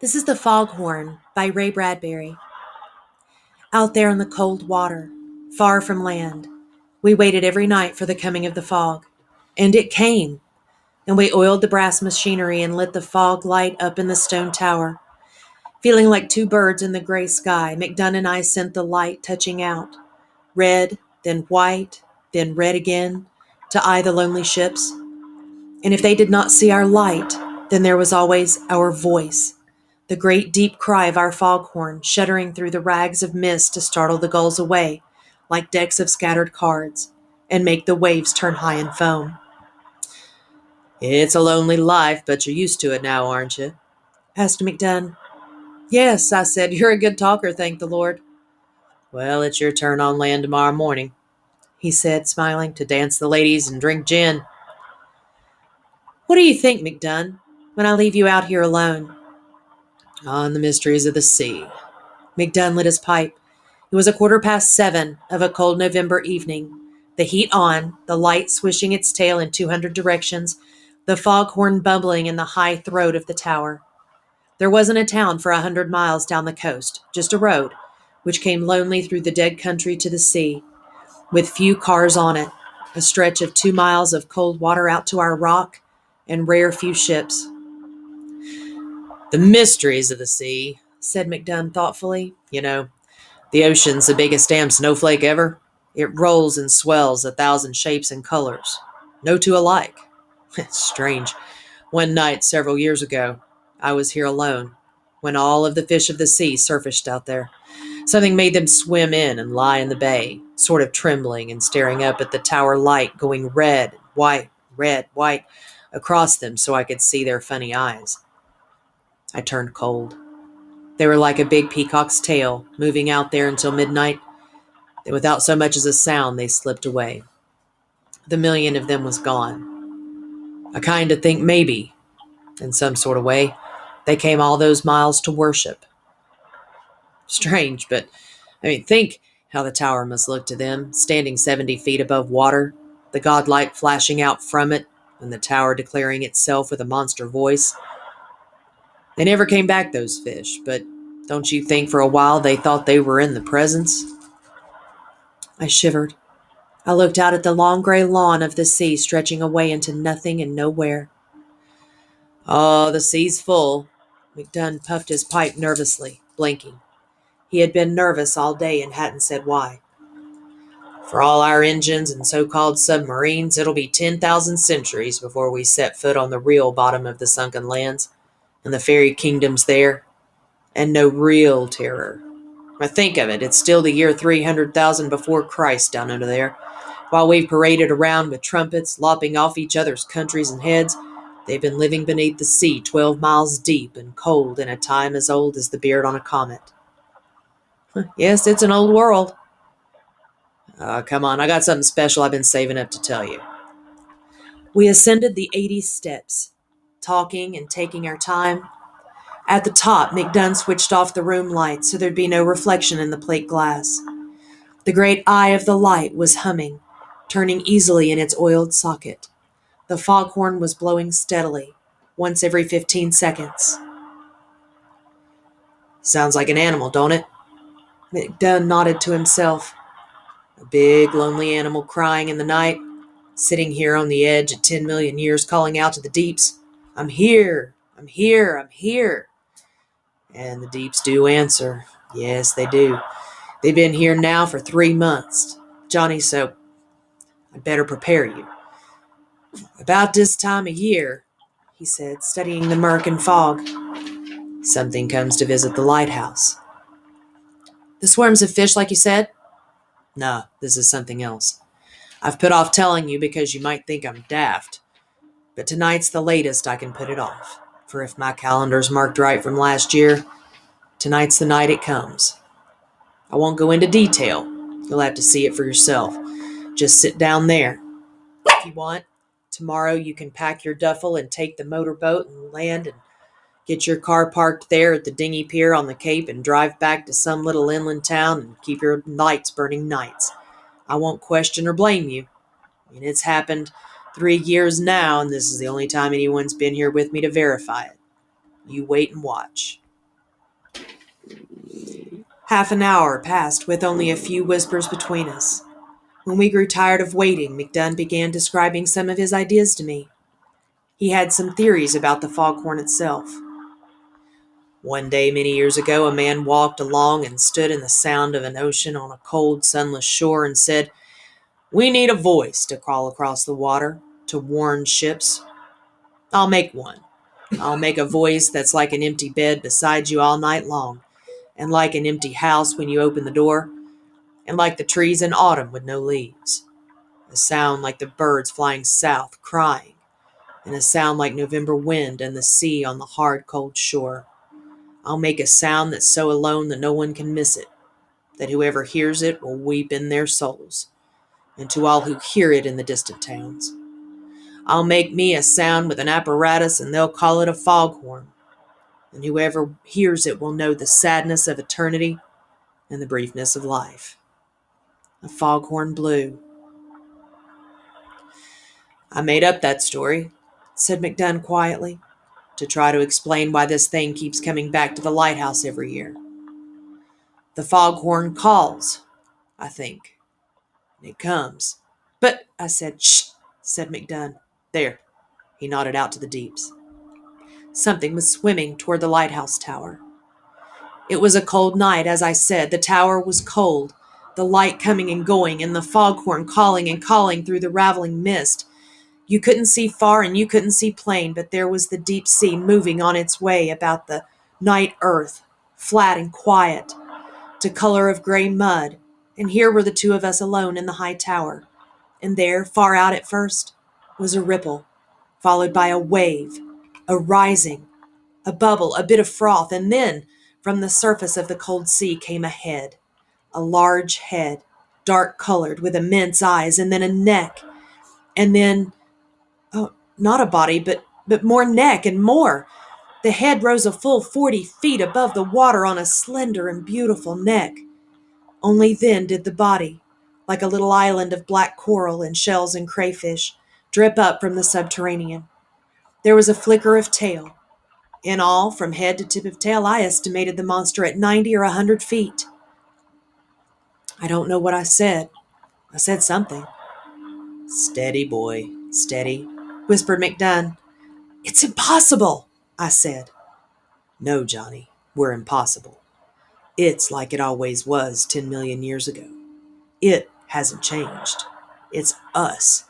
This is The Foghorn by Ray Bradbury. Out there in the cold water, far from land, we waited every night for the coming of the fog. And it came. And we oiled the brass machinery and lit the fog light up in the stone tower. Feeling like two birds in the gray sky, McDunn and I sent the light touching out. Red, then white, then red again, to eye the lonely ships. And if they did not see our light, then there was always our voice the great deep cry of our foghorn shuddering through the rags of mist to startle the gulls away, like decks of scattered cards, and make the waves turn high in foam. It's a lonely life, but you're used to it now, aren't you? asked McDunn. Yes, I said, you're a good talker, thank the Lord. Well, it's your turn on land tomorrow morning, he said, smiling, to dance the ladies and drink gin. What do you think, McDunn, when I leave you out here alone? On the mysteries of the sea. McDunn lit his pipe. It was a quarter past seven of a cold November evening. The heat on, the light swishing its tail in 200 directions, the foghorn bubbling in the high throat of the tower. There wasn't a town for a hundred miles down the coast, just a road, which came lonely through the dead country to the sea, with few cars on it, a stretch of two miles of cold water out to our rock, and rare few ships. The mysteries of the sea, said McDunn thoughtfully. You know, the ocean's the biggest damn snowflake ever. It rolls and swells a thousand shapes and colors, no two alike. It's strange. One night several years ago, I was here alone when all of the fish of the sea surfaced out there. Something made them swim in and lie in the bay, sort of trembling and staring up at the tower light going red, white, red, white across them so I could see their funny eyes. I turned cold. They were like a big peacock's tail, moving out there until midnight. Then, without so much as a sound, they slipped away. The million of them was gone. I kind of think maybe, in some sort of way, they came all those miles to worship. Strange, but I mean, think how the tower must look to them, standing 70 feet above water, the godlight flashing out from it, and the tower declaring itself with a monster voice. They never came back, those fish, but don't you think for a while they thought they were in the presence? I shivered. I looked out at the long gray lawn of the sea stretching away into nothing and nowhere. Oh, the sea's full. McDunn puffed his pipe nervously, blinking. He had been nervous all day and hadn't said why. For all our engines and so called submarines, it'll be 10,000 centuries before we set foot on the real bottom of the sunken lands and the fairy kingdoms there, and know real terror. I think of it, it's still the year 300,000 before Christ down under there. While we've paraded around with trumpets, lopping off each other's countries and heads, they've been living beneath the sea 12 miles deep and cold in a time as old as the beard on a comet. yes, it's an old world. Uh, come on, I got something special I've been saving up to tell you. We ascended the 80 steps, talking and taking our time. At the top, McDunn switched off the room light so there'd be no reflection in the plate glass. The great eye of the light was humming, turning easily in its oiled socket. The foghorn was blowing steadily, once every 15 seconds. Sounds like an animal, don't it? McDunn nodded to himself. A big, lonely animal crying in the night, sitting here on the edge of 10 million years calling out to the deeps. I'm here, I'm here, I'm here. And the deeps do answer. Yes, they do. They've been here now for three months. Johnny, so I'd better prepare you. About this time of year, he said, studying the murk and fog, something comes to visit the lighthouse. The swarms of fish, like you said? No, this is something else. I've put off telling you because you might think I'm daft. But tonight's the latest I can put it off. For if my calendar's marked right from last year, tonight's the night it comes. I won't go into detail. You'll have to see it for yourself. Just sit down there. If you want, tomorrow you can pack your duffel and take the motorboat and land and get your car parked there at the dinghy pier on the Cape and drive back to some little inland town and keep your lights burning nights. I won't question or blame you. I mean, it's happened three years now, and this is the only time anyone's been here with me to verify it. You wait and watch. Half an hour passed with only a few whispers between us. When we grew tired of waiting, McDunn began describing some of his ideas to me. He had some theories about the foghorn itself. One day, many years ago, a man walked along and stood in the sound of an ocean on a cold, sunless shore and said, We need a voice to crawl across the water to warn ships. I'll make one. I'll make a voice that's like an empty bed beside you all night long and like an empty house when you open the door, and like the trees in autumn with no leaves. A sound like the birds flying south crying, and a sound like November wind and the sea on the hard, cold shore. I'll make a sound that's so alone that no one can miss it, that whoever hears it will weep in their souls, and to all who hear it in the distant towns. I'll make me a sound with an apparatus, and they'll call it a foghorn and whoever hears it will know the sadness of eternity and the briefness of life. A foghorn blew. I made up that story, said McDunn quietly, to try to explain why this thing keeps coming back to the lighthouse every year. The foghorn calls, I think, and it comes. But, I said, shh, said McDunn. There, he nodded out to the deeps. Something was swimming toward the lighthouse tower. It was a cold night, as I said. The tower was cold, the light coming and going, and the foghorn calling and calling through the raveling mist. You couldn't see far and you couldn't see plain, but there was the deep sea moving on its way about the night earth, flat and quiet, to color of gray mud. And here were the two of us alone in the high tower. And there, far out at first, was a ripple, followed by a wave, a rising, a bubble, a bit of froth, and then from the surface of the cold sea came a head, a large head, dark colored, with immense eyes, and then a neck, and then, oh, not a body, but, but more neck and more. The head rose a full forty feet above the water on a slender and beautiful neck. Only then did the body, like a little island of black coral and shells and crayfish, drip up from the subterranean. There was a flicker of tail. In all, from head to tip of tail, I estimated the monster at 90 or a 100 feet. I don't know what I said. I said something. Steady, boy, steady, whispered McDunn. It's impossible, I said. No, Johnny, we're impossible. It's like it always was 10 million years ago. It hasn't changed. It's us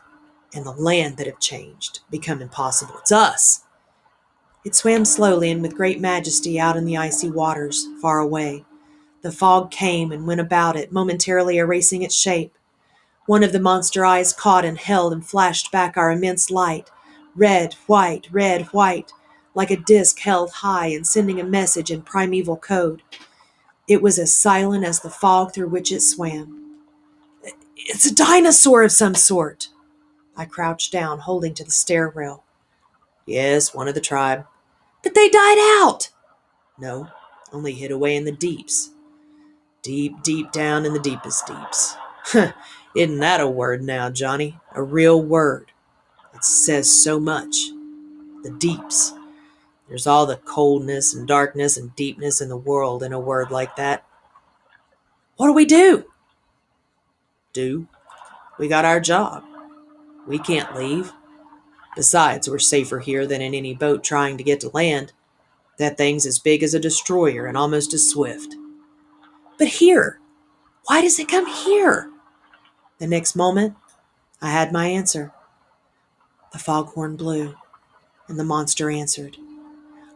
and the land that have changed, become impossible. It's us. It swam slowly and with great majesty out in the icy waters, far away. The fog came and went about it, momentarily erasing its shape. One of the monster eyes caught and held and flashed back our immense light, red, white, red, white, like a disk held high and sending a message in primeval code. It was as silent as the fog through which it swam. It's a dinosaur of some sort, I crouched down, holding to the stair rail. Yes, one of the tribe. But they died out. No, only hid away in the deeps. Deep, deep down in the deepest deeps. Isn't that a word now, Johnny? A real word. It says so much. The deeps. There's all the coldness and darkness and deepness in the world in a word like that. What do we do? Do? We got our job. We can't leave. Besides, we're safer here than in any boat trying to get to land. That thing's as big as a destroyer and almost as swift. But here, why does it come here? The next moment, I had my answer. The foghorn blew, and the monster answered.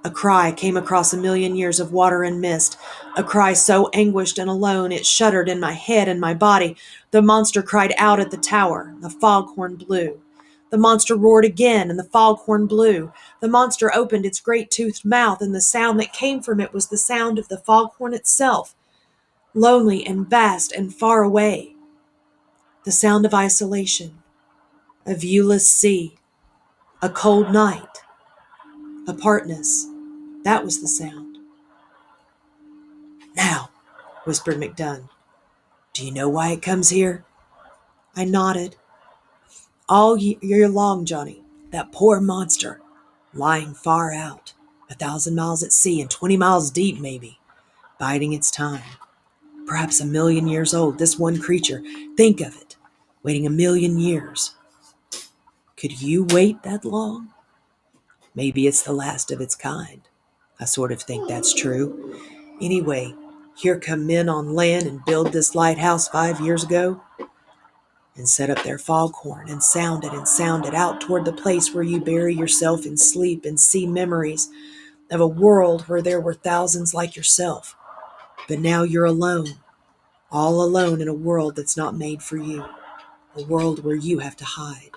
A cry came across a million years of water and mist, a cry so anguished and alone it shuddered in my head and my body. The monster cried out at the tower. The foghorn blew. The monster roared again, and the foghorn blew. The monster opened its great toothed mouth, and the sound that came from it was the sound of the foghorn itself, lonely and vast and far away. The sound of isolation, a viewless sea, a cold night, apartness that was the sound. Now, whispered McDunn, do you know why it comes here? I nodded. All year long, Johnny, that poor monster, lying far out, a thousand miles at sea and twenty miles deep, maybe, biding its time, perhaps a million years old. This one creature, think of it, waiting a million years. Could you wait that long? Maybe it's the last of its kind. I sort of think that's true. Anyway, here come men on land and build this lighthouse five years ago and set up their foghorn and sound it and sound it out toward the place where you bury yourself in sleep and see memories of a world where there were thousands like yourself. But now you're alone, all alone in a world that's not made for you, a world where you have to hide.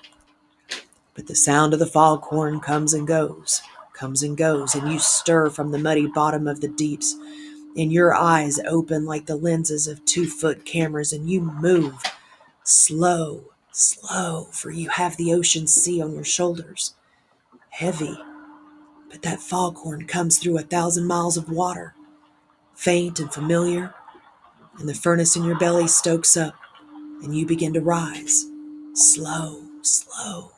But the sound of the foghorn comes and goes, comes and goes, and you stir from the muddy bottom of the deeps, and your eyes open like the lenses of two foot cameras, and you move slow, slow, for you have the ocean sea on your shoulders. Heavy, but that foghorn comes through a thousand miles of water, faint and familiar, and the furnace in your belly stokes up, and you begin to rise, slow, slow.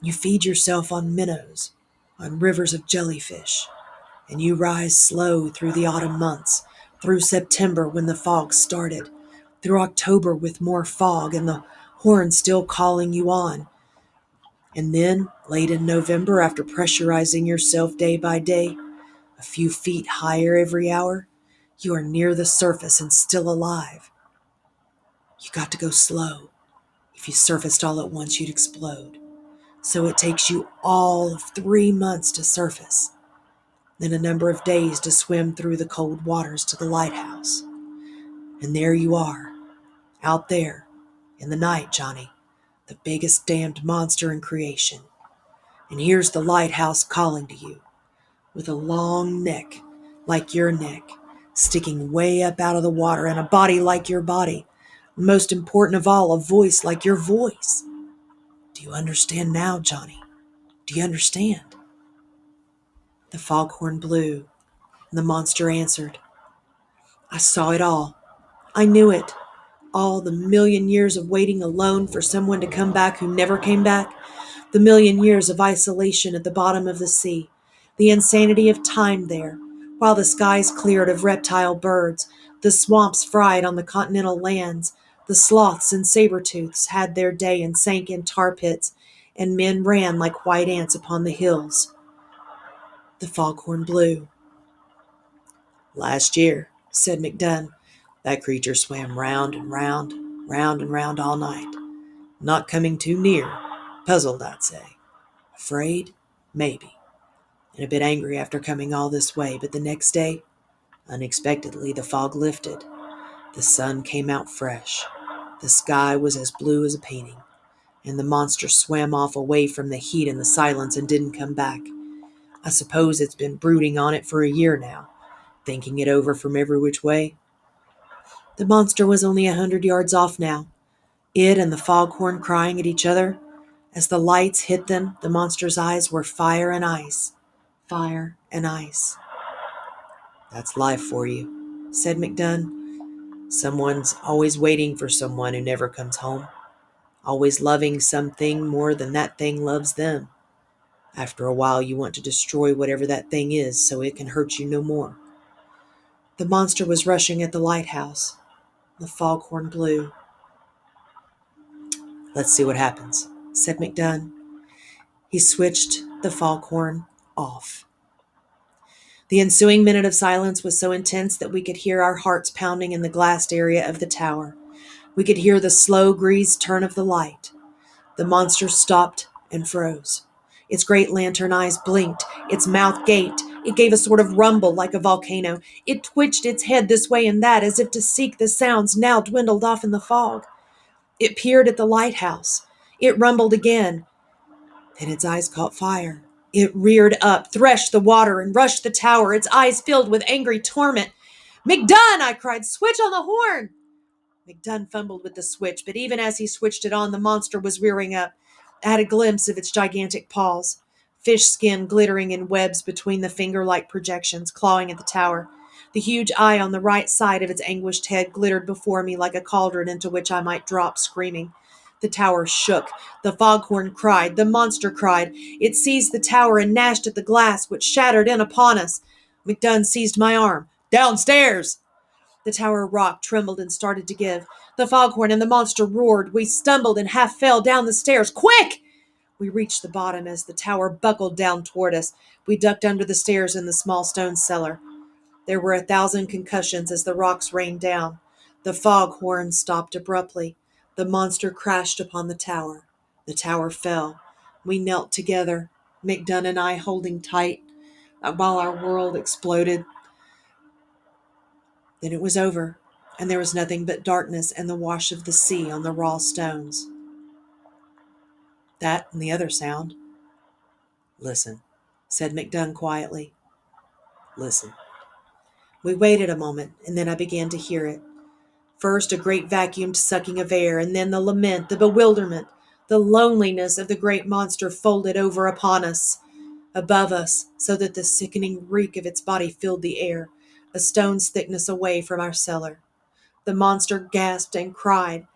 You feed yourself on minnows, on rivers of jellyfish, and you rise slow through the autumn months, through September when the fog started, through October with more fog and the horn still calling you on. And then, late in November, after pressurizing yourself day by day, a few feet higher every hour, you are near the surface and still alive. You got to go slow. If you surfaced all at once, you'd explode so it takes you all of three months to surface, then a number of days to swim through the cold waters to the lighthouse. And there you are, out there in the night, Johnny, the biggest damned monster in creation. And here's the lighthouse calling to you, with a long neck like your neck, sticking way up out of the water, and a body like your body. Most important of all, a voice like your voice. You understand now, Johnny? Do you understand? The foghorn blew, and the monster answered. I saw it all. I knew it. All the million years of waiting alone for someone to come back who never came back. The million years of isolation at the bottom of the sea. The insanity of time there, while the skies cleared of reptile birds, the swamps fried on the continental lands, the sloths and saber-tooths had their day and sank in tar pits, and men ran like white ants upon the hills. The foghorn blew. Last year, said McDunn, that creature swam round and round, round and round all night, not coming too near, puzzled, I'd say. Afraid? Maybe. And a bit angry after coming all this way, but the next day, unexpectedly, the fog lifted. The sun came out fresh. The sky was as blue as a painting, and the monster swam off away from the heat and the silence and didn't come back. I suppose it's been brooding on it for a year now, thinking it over from every which way. The monster was only a hundred yards off now, it and the foghorn crying at each other. As the lights hit them, the monster's eyes were fire and ice, fire and ice. That's life for you, said McDunn Someone's always waiting for someone who never comes home, always loving something more than that thing loves them. After a while, you want to destroy whatever that thing is so it can hurt you no more. The monster was rushing at the lighthouse. The foghorn blew. Let's see what happens, said McDunn. He switched the foghorn off. The ensuing minute of silence was so intense that we could hear our hearts pounding in the glassed area of the tower. We could hear the slow greased turn of the light. The monster stopped and froze. Its great lantern eyes blinked, its mouth gaped. It gave a sort of rumble like a volcano. It twitched its head this way and that as if to seek the sounds now dwindled off in the fog. It peered at the lighthouse. It rumbled again. Then its eyes caught fire. It reared up, threshed the water, and rushed the tower, its eyes filled with angry torment. McDunn, I cried, switch on the horn. McDunn fumbled with the switch, but even as he switched it on, the monster was rearing up. I had a glimpse of its gigantic paws, fish skin glittering in webs between the finger like projections, clawing at the tower. The huge eye on the right side of its anguished head glittered before me like a cauldron into which I might drop screaming. The tower shook. The foghorn cried. The monster cried. It seized the tower and gnashed at the glass, which shattered in upon us. McDunn seized my arm. Downstairs! The tower rocked, trembled, and started to give. The foghorn and the monster roared. We stumbled and half fell down the stairs. Quick! We reached the bottom as the tower buckled down toward us. We ducked under the stairs in the small stone cellar. There were a thousand concussions as the rocks rained down. The foghorn stopped abruptly. The monster crashed upon the tower. The tower fell. We knelt together, McDunn and I holding tight, uh, while our world exploded. Then it was over, and there was nothing but darkness and the wash of the sea on the raw stones. That and the other sound. Listen, said McDunn quietly. Listen. We waited a moment, and then I began to hear it. First, a great vacuumed sucking of air, and then the lament, the bewilderment, the loneliness of the great monster folded over upon us, above us, so that the sickening reek of its body filled the air a stone's thickness away from our cellar. The monster gasped and cried.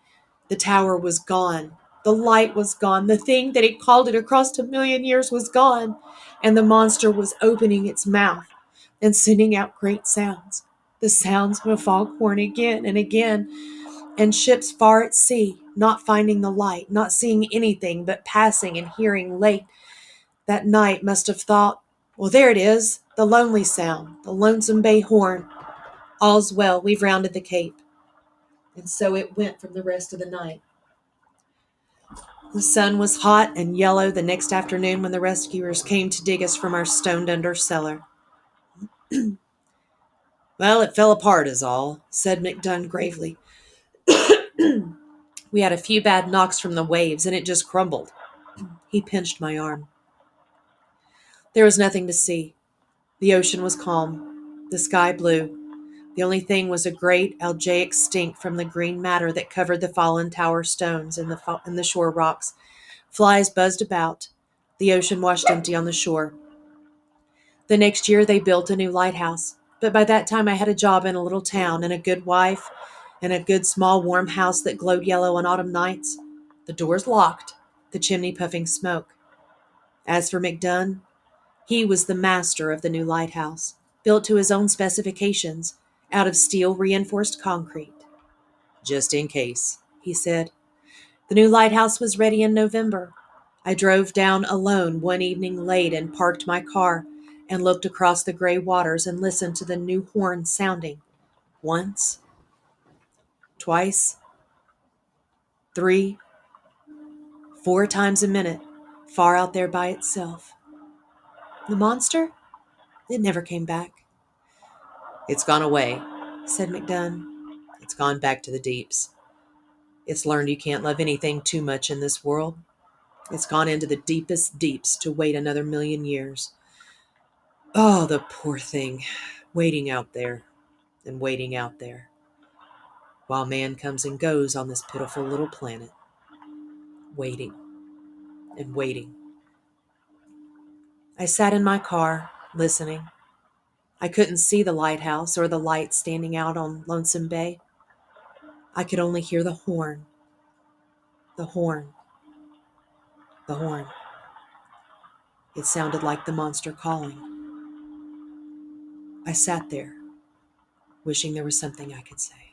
The tower was gone. The light was gone. The thing that had called it across a million years was gone. And the monster was opening its mouth and sending out great sounds. The sounds of a foghorn again and again. And ships far at sea, not finding the light, not seeing anything but passing and hearing late that night, must have thought, well, there it is, the lonely sound, the lonesome bay horn. All's well, we've rounded the cape. And so it went from the rest of the night. The sun was hot and yellow the next afternoon when the rescuers came to dig us from our stoned under cellar. well, it fell apart, is all, said McDunn gravely. we had a few bad knocks from the waves, and it just crumbled. He pinched my arm. There was nothing to see. The ocean was calm, the sky blue. The only thing was a great algaic stink from the green matter that covered the fallen tower stones and the, and the shore rocks. Flies buzzed about. The ocean washed empty on the shore. The next year, they built a new lighthouse. But by that time, I had a job in a little town and a good wife and a good small warm house that glowed yellow on autumn nights. The doors locked, the chimney puffing smoke. As for McDunn, he was the master of the new lighthouse, built to his own specifications, out of steel reinforced concrete. Just in case, he said. The new lighthouse was ready in November. I drove down alone one evening late and parked my car and looked across the gray waters and listened to the new horn sounding. Once, twice, three, four times a minute, far out there by itself. The monster? It never came back. It's gone away, said McDunn. It's gone back to the deeps. It's learned you can't love anything too much in this world. It's gone into the deepest deeps to wait another million years. Oh, the poor thing, waiting out there and waiting out there, while man comes and goes on this pitiful little planet, waiting and waiting I sat in my car, listening. I couldn't see the lighthouse or the light standing out on Lonesome Bay. I could only hear the horn. The horn. The horn. It sounded like the monster calling. I sat there, wishing there was something I could say.